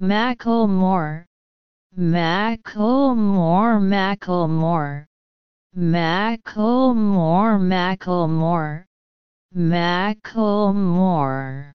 Macklemore, Macklemore, Macklemore, Macklemore, Macklemore, Macklemore.